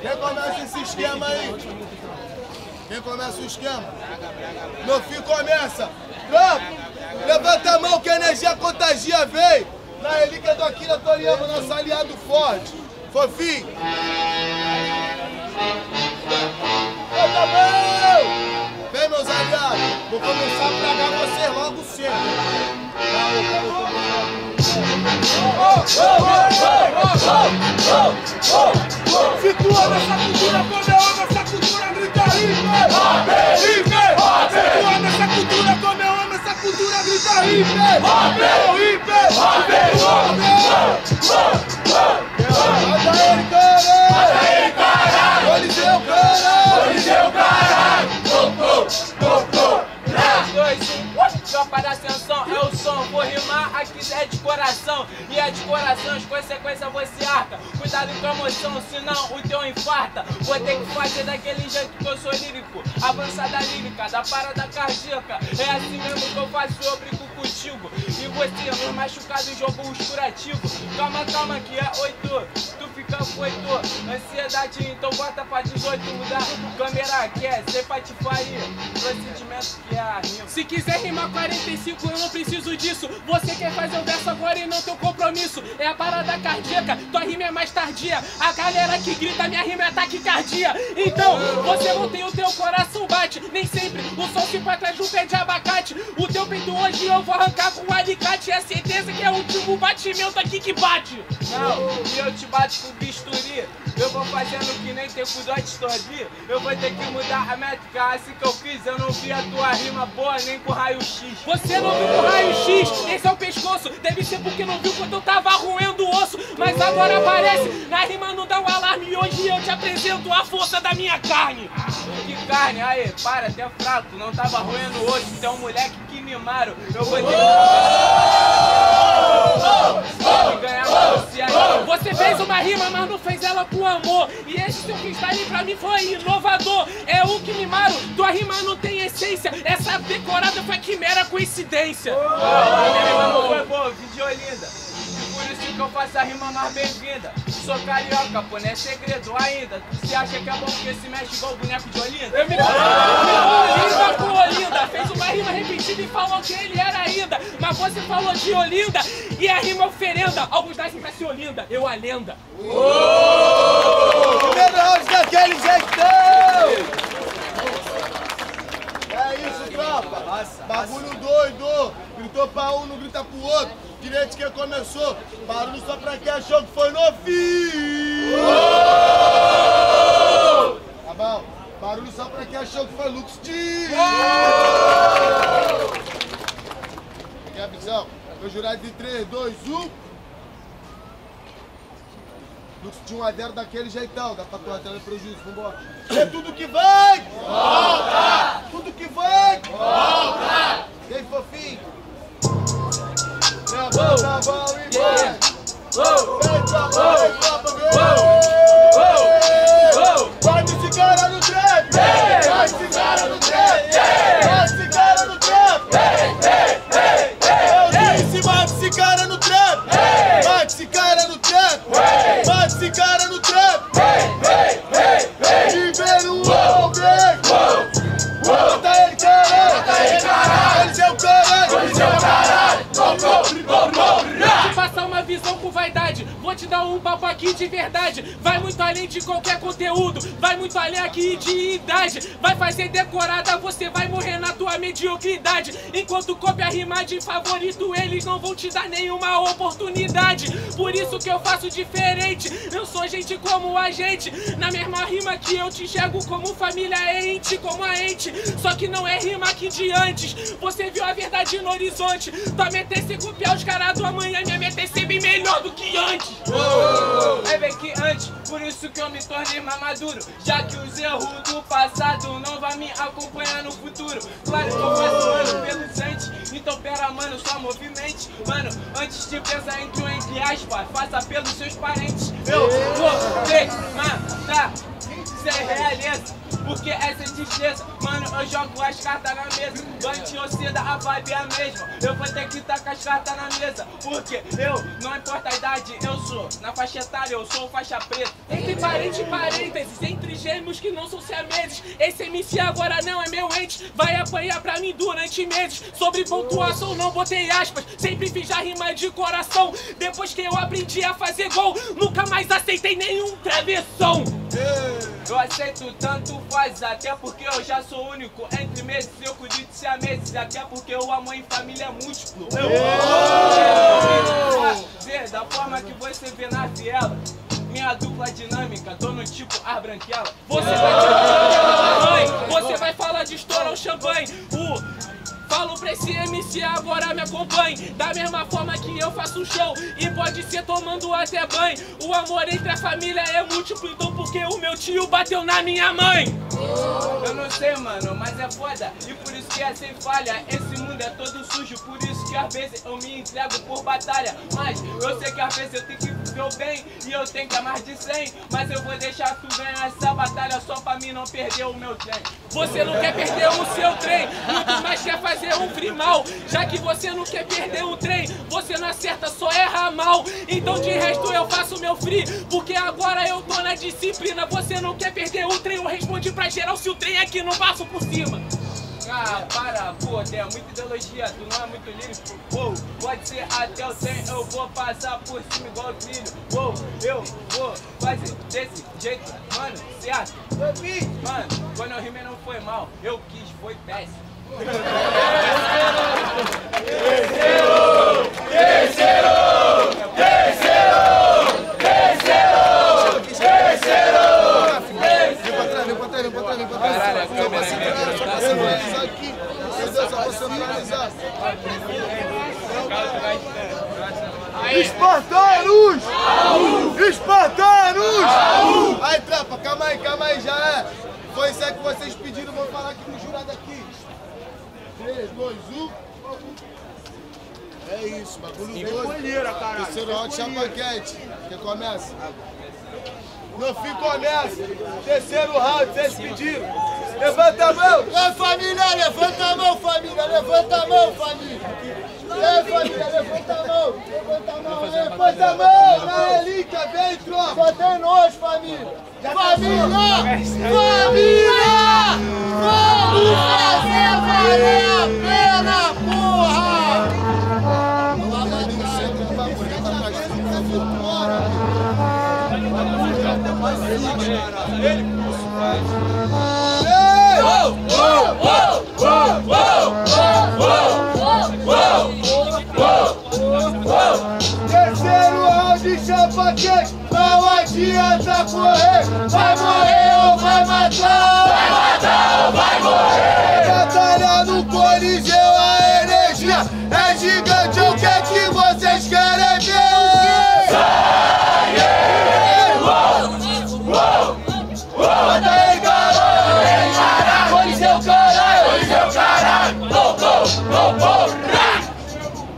Quem começa esse esquema aí? Quem começa o esquema? No fim começa. Tropa, levanta a mão que a energia contagia, vem. Na relíquia do Aquila Toriyama, nosso aliado forte. Fofinho. A Vou começar a pragar você logo cedo. Situa nessa cultura, amo essa cultura, grita hiper! Hiper! Situa nessa cultura, amo essa cultura, grita hiper! Ele, cara! Ascensão, é o som, vou rimar, aqui é de coração, e é de coração, as consequências você arca, cuidado com a emoção, senão o teu infarta, vou ter que fazer daquele jeito que eu sou lírico, avançada lírica, da parada cardíaca, é assim mesmo que eu faço, eu brinco contigo, e você, no machucado, jogo os curativos, calma, calma, que é oito, tu fica ansiedade, então bota pra 18 mudar, câmera quer, ser patifaria, procedimento que é a rima. Se quiser rimar 45, eu não preciso disso. Você quer fazer o verso agora e não teu compromisso. É a parada cardíaca, tua rima é mais tardia. A galera que grita, minha rima é taquicardia. Então, você não tem o teu coração bate. Nem sempre o sol vai atrás de um pé de abacate. O teu peito hoje eu vou arrancar com um alicate. É certeza que é o último batimento aqui que bate. Não, e eu te bato com bisturi. Eu vou fazendo que nem ter cuidado de story. Eu vou ter que mudar a métrica assim que eu fiz. Eu não vi a tua rima boa nem com raio-x. Você não viu com raio-x, esse é o pescoço. Deve ser porque não viu quando eu tava roendo o osso. Mas agora aparece, na rima não dá um alarme. E hoje eu te apresento a força da minha carne. Que carne, aí, para, até fraco. Não tava roendo o osso, um moleque que mimaram. Eu vou ter que ganhar pra você aí. Você fez uma rima, mas não fez ela com amor. E esse seu freestyle pra mim foi inovador. É o que mimaram, tua rima não tem essência. Essa decorada foi que mera coincidência. A minha rima não foi boa, vim de Olinda. E por isso que eu faço a rima mais bem-vinda. Sou carioca, pô, não é segredo ainda. Você acha que é bom que se mexe igual o boneco de Olinda? Eu me Olinda com Fez uma rima repetida e falou que ele era ainda. Mas você falou de Olinda e a rima oferenda. Alguns nascem pra ser Olinda, eu a lenda. Primeiro round daquele jeitão! É isso, tropa. Bagulho doido. Gritou pra um, não grita pro outro. Direito que começou. Barulho só pra quem achou que foi no fim. Bom? Barulho só pra quem achou que foi Lux D. Aqui a visão. Tô jurado de 3, 2, 1. Lux de 1 a 0 daquele jeitão. Dá pra tu atrás do prejuízo. Vambora. É tudo que vai! Volta! Vai desse cara no trap! Te dar um papo aqui de verdade. Vai muito além de qualquer conteúdo. Vai muito além aqui de idade. Vai fazer decorada, você vai morrer na tua mediocridade. Enquanto copia rima de favorito, eles não vão te dar nenhuma oportunidade. Por isso que eu faço diferente. Eu sou gente como a gente. Na mesma rima que eu te enxergo como família ente, como a ente. Só que não é rima aqui de antes. Você viu a verdade no horizonte. Tua é se copiar os caras do amanhã. Minha é ser bem melhor do que antes. É bem que antes, por isso que eu me tornei mais maduro. Já que os erros do passado não vai me acompanhar no futuro. Claro que eu faço mano pelos antes. Então pera, mano, só movimente. Mano, antes de pensar entre um entre aspas, faça pelos seus parentes. Eu vou te matar. Isso é realeza. Porque essa tristeza. Mano, eu jogo as cartas na mesa. Bante ou seda, a vibe é a mesma. Eu vou ter que tacar as cartas na mesa, porque eu, não importa a idade, eu sou. Na faixa etária, eu sou faixa preta. Entre parente e parênteses, entre gêmeos que não são siameses. Esse MC agora não é meu ente, vai apanhar pra mim durante meses. Sobre pontuação não botei aspas, sempre fiz a rima de coração. Depois que eu aprendi a fazer gol, nunca mais aceitei nenhum travessão. Eu aceito tanto faz, até porque eu já sou único. Entre meses eu cuido de siameses, até porque o amor em família é múltiplo. Eu vou fazer da forma que você vê na viela. Minha dupla dinâmica, tô no tipo ar branquela. Você vai te mãe, você vai falar de estourar o champanhe. O Falo pra esse MC agora me acompanhe. Da mesma forma que eu faço um show E pode ser tomando até banho. O amor entre a família é múltiplo Então por que o meu tio bateu na minha mãe? Eu não sei, mano, mas é foda E por isso que é sem falha. Esse mundo é todo sujo Por isso que às vezes eu me entrego por batalha. Mas eu sei que às vezes eu tenho que o bem E eu tenho que amar de 100 Mas eu vou deixar tu ganhar essa batalha Só pra mim não perder o meu trem. Você não quer perder o seu trem Muito mais quer fazer um free mal Já que você não quer perder o trem Você não acerta, só erra mal Então de resto eu faço meu free Porque agora eu tô na disciplina Você não quer perder o trem Eu respondi pra geral se o trem aqui não passo por cima Ah, para, pô, tem muita ideologia, tu não é muito lírico. Uou, pode ser até o trem, eu vou passar por cima igual o trilho. Uou, eu vou fazer desse jeito, mano, certo? Mano, quando eu rimei não foi mal, eu quis, foi péssimo. Espartanos! Espartanos! Aí, tropa, calma aí, calma aí, já é. Foi isso aí que vocês pediram, vou falar aqui no jurado aqui. 3, 2, 1. É isso, bagulho doido. Terceiro round, chapa quente. Quem começa? No fim começa. Terceiro round, vocês pediram. Levanta a mão. Ei, família, levanta a mão, família. Levanta a mão, família. Ei, família, levanta a mão. Levanta a mão, levanta a mão. Na relíquia, vem, tropa. Só tem nós, família. Família! Família! Vamos não adianta correr, vai morrer ou vai matar.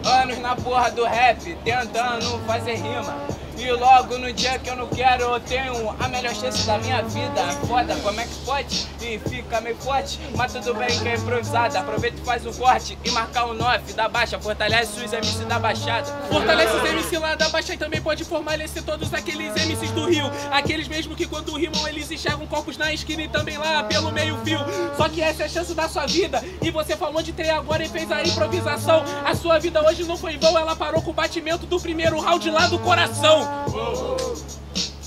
Anos na porra do rap, tentando fazer rima. E logo no dia que eu não quero, eu tenho a melhor chance da minha vida. Foda, como é que pode? E fica meio forte, mas tudo bem que é improvisada. Aproveita e faz o corte e marcar o 9 da baixa. Fortalece os MC da baixada. Fortalece os MC lá da Baixa e também pode fortalecer todos aqueles MCs do Rio. Aqueles mesmo que quando rimam eles enxergam corpos na esquina e também lá pelo meio fio. Só que essa é a chance da sua vida. E você falou de ter agora e fez a improvisação. A sua vida hoje não foi vão, ela parou com o batimento do primeiro round lá do coração.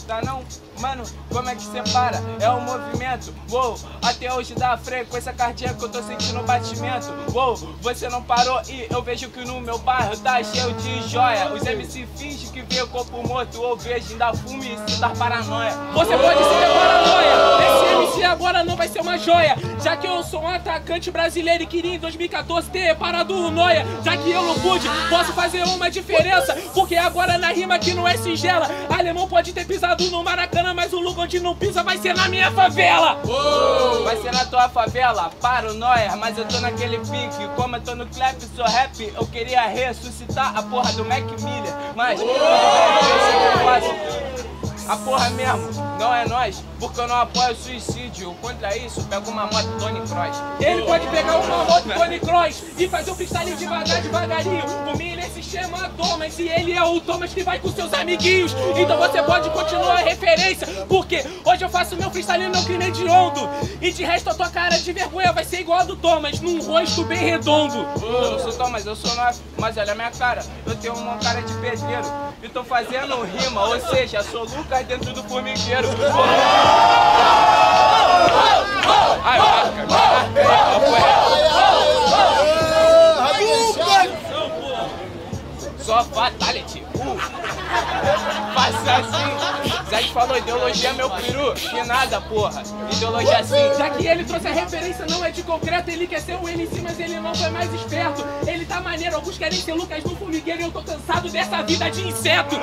Tá não? Mano, como é que separa? É o movimento. Uou, até hoje dá frequência cardíaca eu tô sentindo o batimento. Uou, você não parou e eu vejo que no meu bairro tá cheio de joia. Os MC fingem que vê corpo morto, ou vejo ainda fumo e se dar paranoia. Você pode ser paranoia. MC agora não vai ser uma joia. Já que eu sou um atacante brasileiro e queria em 2014 ter parado o Noia. Já que eu não pude, posso fazer uma diferença. Porque agora na rima que não é singela. Alemão pode ter pisado no Maracanã, mas o lugar onde não pisa vai ser na minha favela. Vai ser na tua favela, para o Noia, mas eu tô naquele pique. Como eu tô no clap, sou rap, eu queria ressuscitar a porra do Mac Miller. Mas, eu faço A porra mesmo, não é nós, porque eu não apoio o suicídio. Contra isso, pego uma moto Tony Cross. Ele pode pegar uma moto Tony Cross e fazer o freestyle devagar, devagarinho. O Miller se chama Thomas e ele é o Thomas que vai com seus amiguinhos. Então você pode continuar a referência, porque hoje eu faço meu freestyle no crime hediondo. E de resto a tua cara de vergonha vai ser igual a do Thomas, num rosto bem redondo. Eu sou Thomas, eu sou nós, mas olha a minha cara, eu tenho uma cara de pedreiro e tô fazendo rima, ou seja, sou Lucas dentro do formigueiro. Ai, marca, Só fatality. Uh. Faça assim. Zé falou, ideologia é meu peru. Que nada, porra. Ideologia assim. Já que ele trouxe a referência, não é de concreto, ele quer ser o MC, mas ele não foi mais esperto. Ele tá maneiro, alguns querem ser Lucas no formigueiro e eu tô cansado dessa vida de inseto.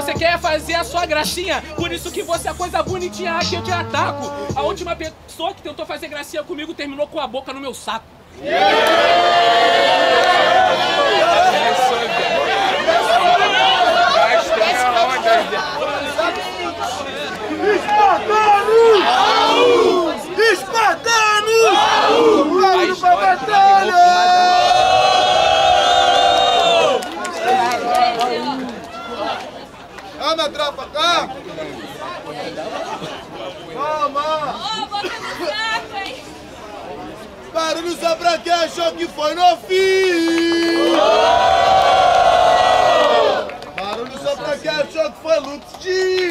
Você quer fazer a sua gracinha, por isso que você é coisa bonitinha aqui eu te ataco. A última pessoa que tentou fazer gracinha comigo terminou com a boca no meu saco. Vamos pra batalha! Calma, tropa, calma! Calma! Ô, boca no saco? Barulho só pra quem achou que foi no fim! Barulho só pra quem achou que foi Lux D!